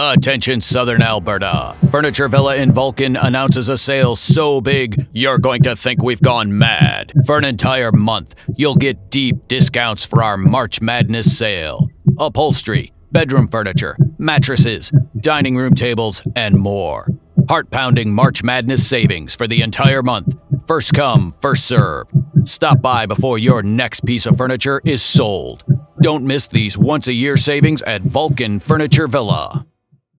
Attention Southern Alberta. Furniture Villa in Vulcan announces a sale so big, you're going to think we've gone mad. For an entire month, you'll get deep discounts for our March Madness sale. Upholstery, bedroom furniture, mattresses, dining room tables, and more. Heart pounding March Madness savings for the entire month. First come, first serve. Stop by before your next piece of furniture is sold. Don't miss these once a year savings at Vulcan Furniture Villa.